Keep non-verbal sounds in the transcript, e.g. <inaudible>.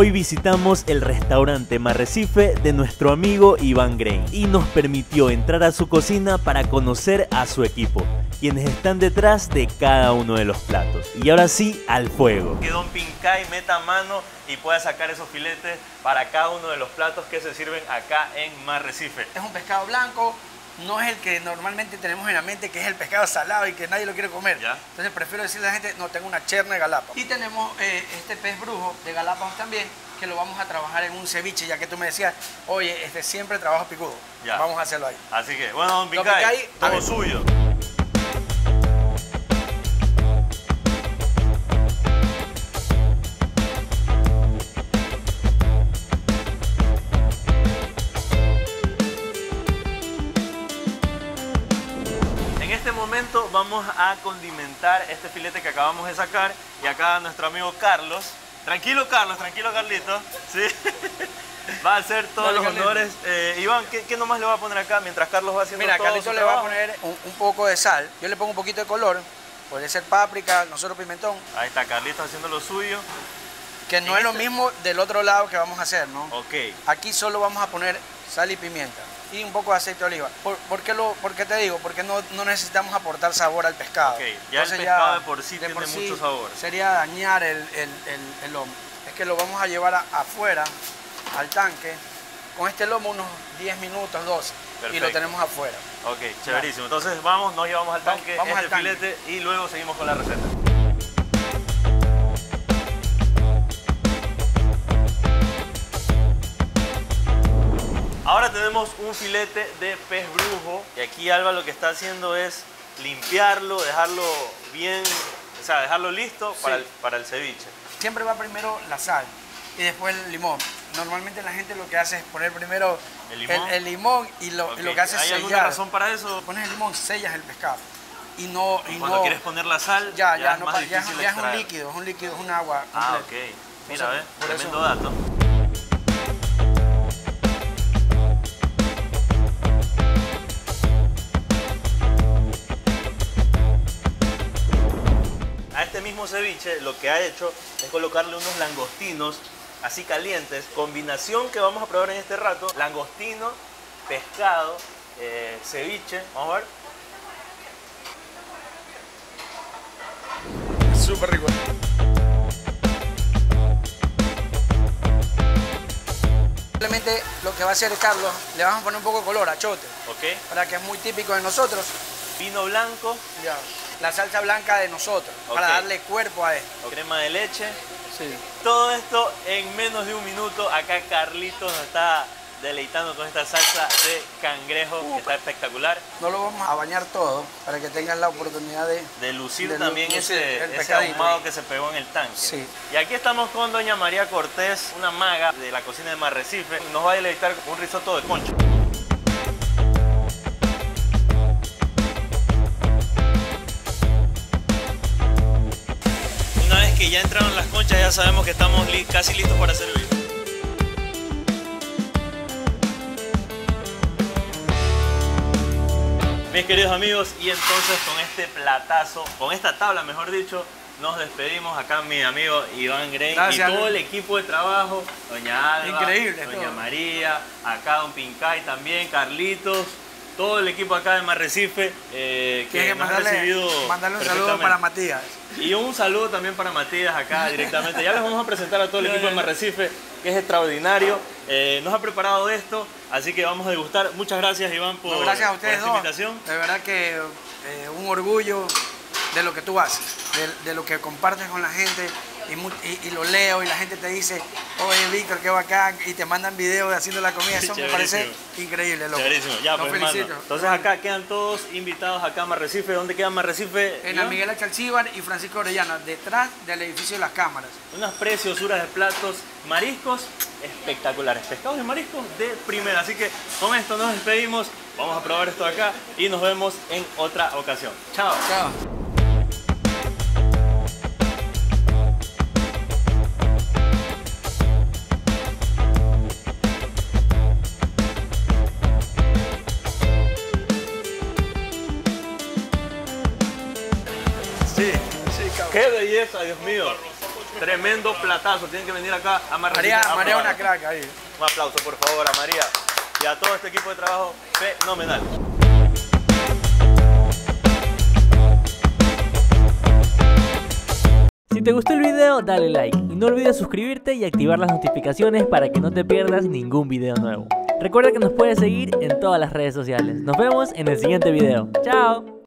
Hoy visitamos el restaurante Marrecife de nuestro amigo Iván Grain y nos permitió entrar a su cocina para conocer a su equipo, quienes están detrás de cada uno de los platos. Y ahora sí, al fuego. Que Don Pincay meta mano y pueda sacar esos filetes para cada uno de los platos que se sirven acá en Marrecife. Es un pescado blanco, no es el que normalmente tenemos en la mente, que es el pescado salado y que nadie lo quiere comer. Ya. Entonces prefiero decirle a la gente, no, tengo una cherna de Galápagos. Y tenemos eh, este pez brujo de Galápagos también, que lo vamos a trabajar en un ceviche, ya que tú me decías, oye, este siempre trabajo picudo. Ya. Vamos a hacerlo ahí. Así que, bueno, Don a todo ver. suyo. Momento vamos a condimentar este filete que acabamos de sacar y acá nuestro amigo Carlos. Tranquilo Carlos, tranquilo Carlito. ¿sí? <laughs> Va a hacer todos Dale, los Carlito. honores. Eh, Iván, ¿qué, qué nomás le va a poner acá mientras Carlos va haciendo Mira, todo Carlito su le va a poner un, un poco de sal, yo le pongo un poquito de color, puede ser páprica, nosotros pimentón, Ahí está Carlito haciendo lo suyo. que no es lo este- mismo del otro lado que vamos a hacer, ¿no? Ok. Aquí solo vamos a poner sal y pimienta y un poco de aceite de oliva. ¿Por, por qué, lo, por qué te digo? Porque no, no necesitamos aportar sabor al pescado. Ok, ya el pescado de por sí tiene mucho sabor. Sería dañar el, el, el- el lomo. Es que lo vamos a llevar a- afuera, al tanque, con este lomo unos 10 minutos, 12. Y lo tenemos afuera. Ok, chéverísimo. Entonces vamos, nos llevamos al Vamos- tanque vamos este al tanque. filete y luego seguimos con la receta. Tenemos un filete de pez brujo y aquí Alba lo que está haciendo es limpiarlo, dejarlo bien, o sea, dejarlo listo para, Sí. el, para el ceviche. Siempre va primero la sal y después el limón. Normalmente la gente lo que hace es poner primero ¿El limón? el limón y, lo, y Ok, lo que hace es ¿Hay alguna sellar. razón para eso? Pones el limón, sellas el pescado. Y no. Y Cuando no quieres poner la sal, ya, ya, es no más ya, difícil ya es un líquido, es un líquido, es un agua. Ah, ok. completa. Mira, Por ¿ves? eso- por Tremendo eso- dato. Ceviche lo que ha hecho es colocarle unos langostinos así calientes, combinación que vamos a probar en este rato, langostino, pescado, eh, ceviche, vamos a ver. Súper rico. Simplemente lo que va a hacer Carlos, le vamos a poner un poco de color, achote, ¿Ok? para que es muy típico de nosotros. Vino blanco, Ya. La salsa blanca de nosotros, para darle cuerpo a esto. crema de leche, Sí. Todo esto en menos de un minuto. Acá Carlitos nos está deleitando con esta salsa de cangrejo que está espectacular. No lo vamos a bañar todo para que tengan la oportunidad de... De lucir De también lucir ese, el ese ahumado que se pegó en el tanque. Sí. Y aquí estamos con doña María Cortés, una maga de la cocina de Marrecife. Nos va a deleitar con un risotto de concha. Que ya entraron las conchas, ya sabemos que estamos casi listos para servir. Mis queridos amigos, y entonces con este platazo, con esta tabla mejor dicho, nos despedimos acá mi amigo Iván Grey Gracias, y todo el equipo de trabajo, doña Alba, Increíble doña todo. María, acá don Pincay también, Carlitos, todo el equipo acá de Marrecife eh, que nos ha mandarle, recibido mandarle un saludo para Matías. Y un saludo también para Matías acá directamente. Ya les vamos a presentar a todo el equipo de Marrecife, que es extraordinario. Eh, nos ha preparado esto, así que vamos a degustar. Muchas gracias, Iván, por, No, gracias a por ustedes esta invitación. De verdad que eh, un orgullo de lo que tú haces, de, de lo que compartes con la gente y, mu- y- y lo leo y la gente te dice, oye Víctor, qué bacán, y te mandan videos de haciendo la comida. Eso me parece increíble, loco. Chéverísimo. Ya, Los pues. Entonces acá quedan todos invitados acá a Marrecife. ¿Dónde queda Marrecife? En la? Miguel Achalcíbar y Francisco Orellana, detrás del edificio de las cámaras. Unas preciosuras de platos, mariscos espectaculares, pescados y mariscos de primera. Así que con esto nos despedimos, vamos a probar esto acá y nos vemos en otra ocasión. Chao. Chao. ¡Qué belleza, Dios mío! Tremendo platazo. Tienen que venir acá a María, a María una crack ahí. Un aplauso, por favor, a María y a todo este equipo de trabajo fenomenal. Si te gustó el video, dale like y no olvides suscribirte y activar las notificaciones para que no te pierdas ningún video nuevo. Recuerda que nos puedes seguir en todas las redes sociales. Nos vemos en el siguiente video. ¡Chao!